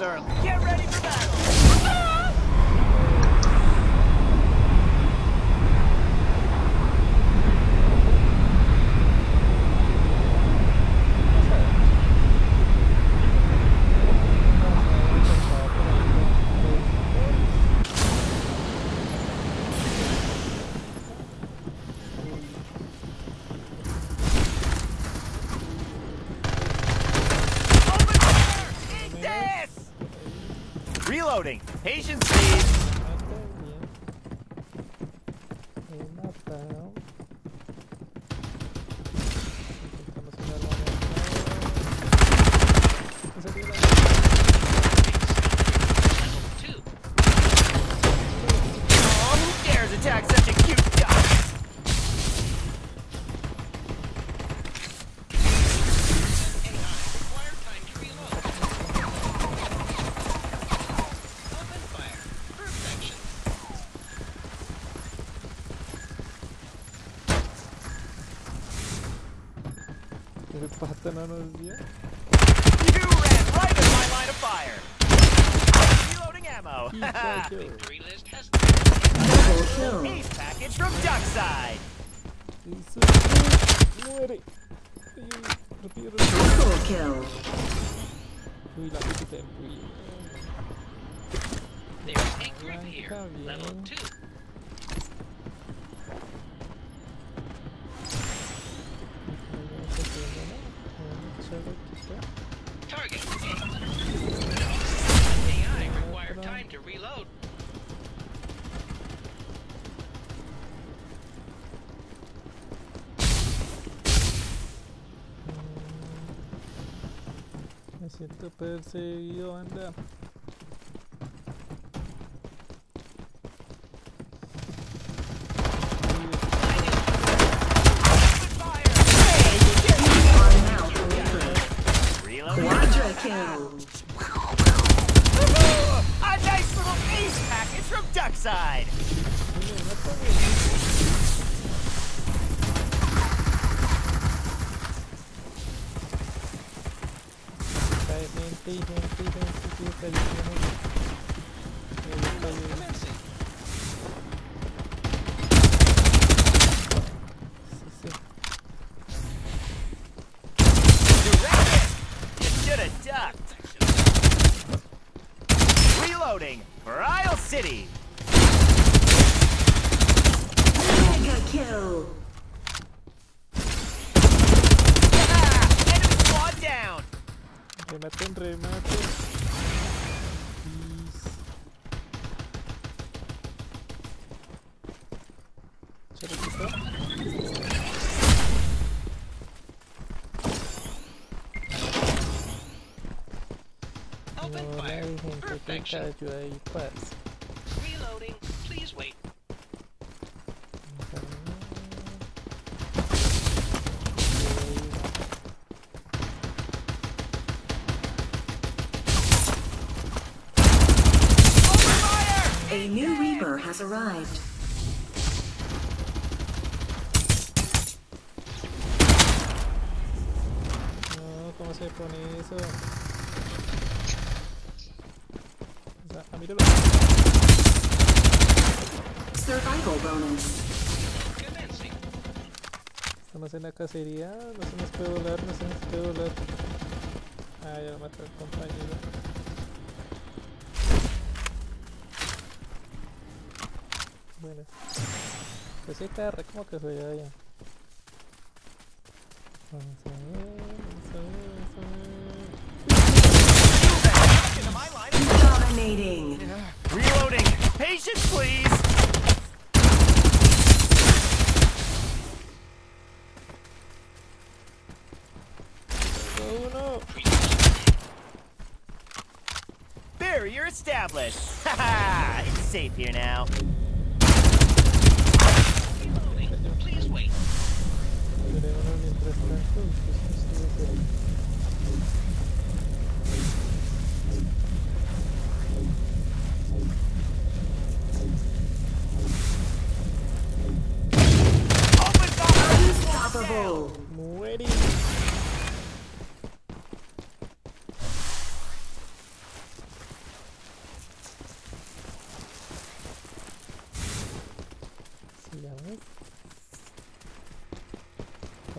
early. Get ready for battle. Open fire! Eat this! Reloading. Patience, please. Me mataron. Intentamos ir a la Esa tira. Oh, who dares attack such a cute duck? El pata no nos. You ran right in my line of fire. Reloading ammo. Y cayó. Double kill. Ace package from Duckside. Eso. Muere. Ay, rápido, rápido. Triple kill. Uy, la gente está muy There's a group here. Level 2. Me siento perseguido, anda. Quadra kill. A nice little ace package from Duckside. Cae gente y gente y gente que está diciendo. El fallo. Sí, sí. Direct it. You should have ducked. Reloading for Isle City. Mega kill. Ah, enemy squad down. Rematen, rematen. Please. Charatito. Open fire. hay gente que Perfection. cayó ahí, pues. Reloading. Please wait. Has arrived. No, ¿cómo se pone eso? O sea, ah, míralo. Survival bonus. Estamos en la cacería, no se nos puede volar, no se nos puede volar. Ah, ya lo mató el compañero. Bueno. Pues sí, carre, como que se bien. Vamos a ver, vamos a ver, vamos a ver. Dominating. Reloading. Patience, please. Oh no! Barrier established. It's safe here now. Да, да, да.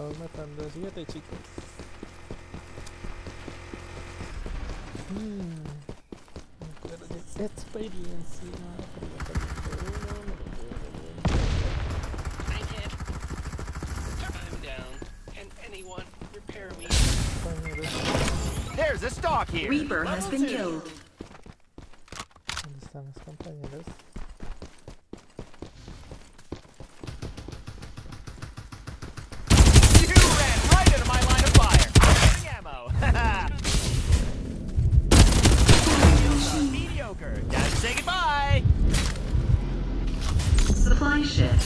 Estamos matando a chicos. Hmm. Encourage experience. No, pero ya perdí uno, me lo llevo, I'm. I'm down. Can anyone repair me? There's a stock here. Reaper has been killed. ¿Dónde están los compañeros?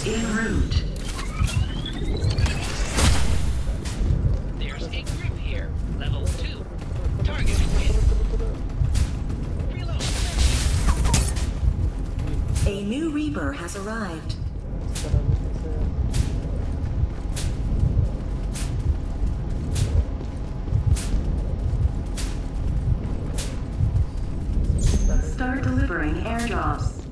En route. There's a grip here. Level 2. Target hit. Reload. A new Reaper has arrived. Esperando que sea. Start delivering airdrops.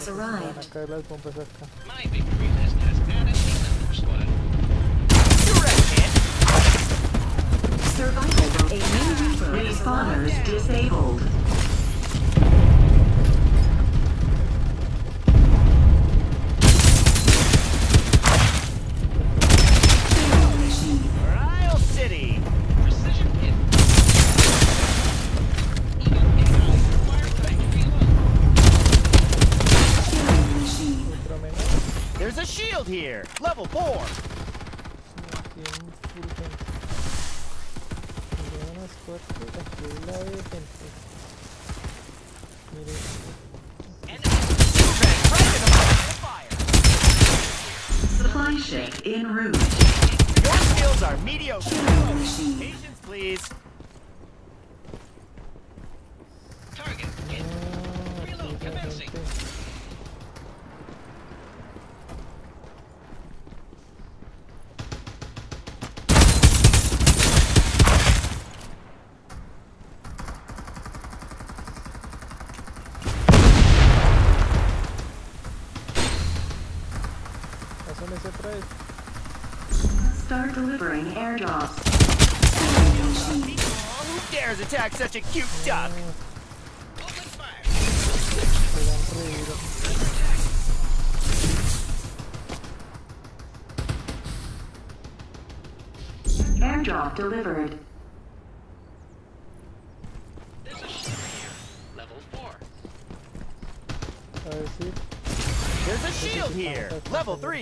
Has arrived. My victory list has added squad. Hit. Survival. A new Reaper. Disabled. Line of fire. Supply ship en route. Your skills are mediocre. Patience, please. target hit. Ah, aquí Reload hay la commencing. gente. Asómese otra vez. Start delivering airdrops. Killing machine. Who dares attack such a cute duck? Open fire. Se dan re duro. Airdrop delivered. There's a shield here. Level 4. A ver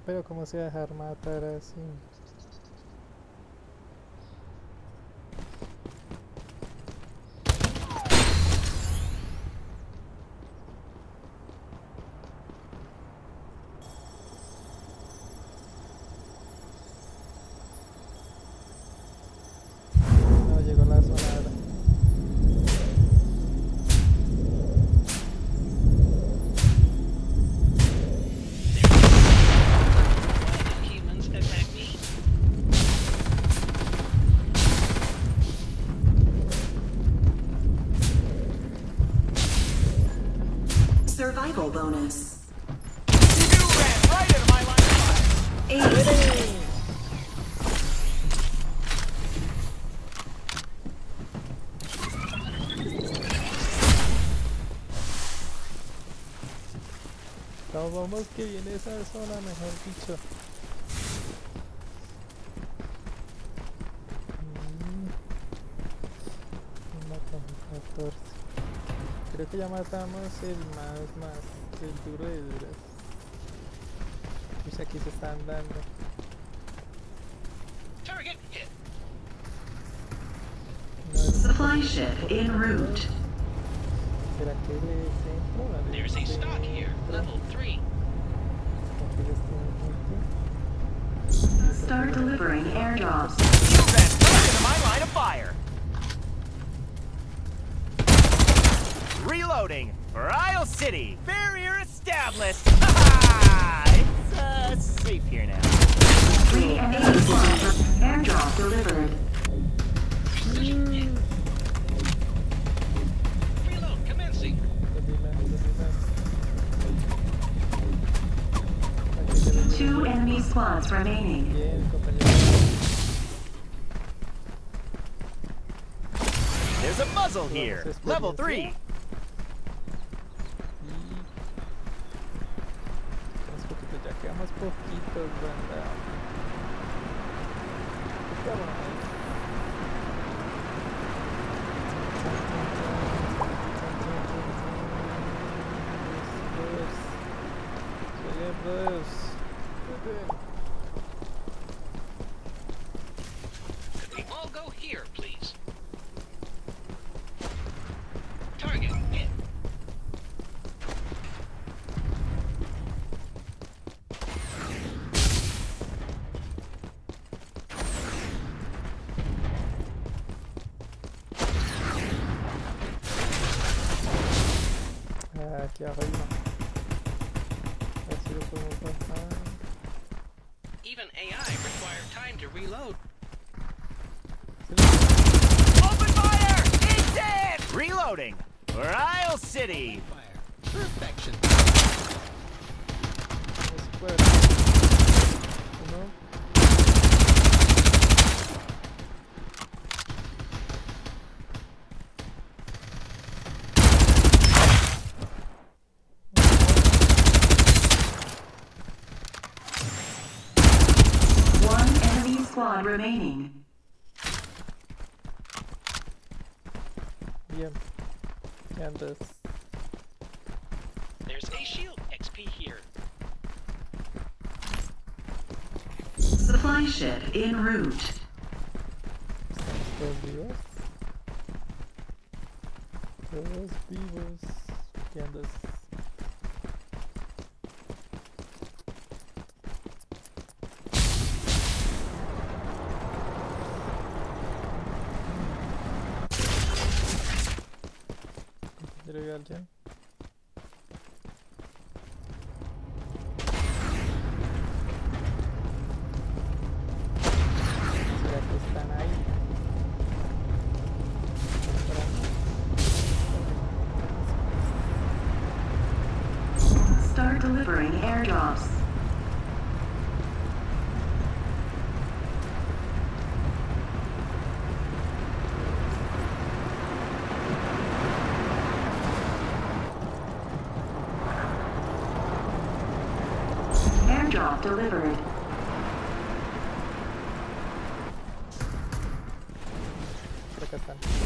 pero como sea, dejar matar así. survival bonus. You ran right into my line of fire. Vamos que viene esa zona, mejor dicho. que ya matamos el más más, el duro de duras. Pues aquí se están dando. Supply ship en route. There's a stock here, level 3. Start delivering airdrops. You've right my line of fire. Reloading. For Isle City. Barrier established. it's uh, safe here now. Delivered. Two enemy squads remaining. There's a muzzle here. Level 3. Deus. que arrive. Merci beaucoup mon pote. Even AI required time to reload. Open fire! He's dead! Reloading! Ryle City! Perfection! remaining. Yeah. And this. There's a shield. XP here. Supply ship in route. Los vivos. Los. Candace. airdrops. Airdrop delivered. Look at.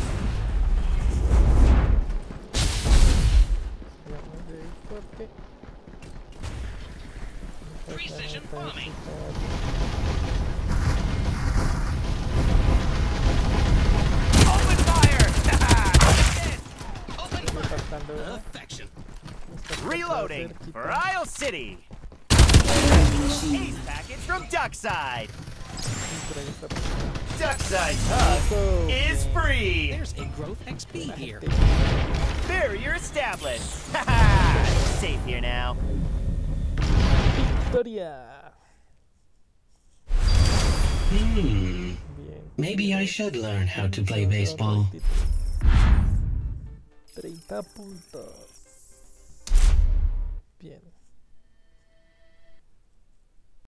For. Isle City! Ace package from Duckside! Duckside hug is free! There's a growth XP here. Barrier established! Safe here now. Victoria! Hmm. Maybe I should learn how to play baseball. 30 puntos. Bien.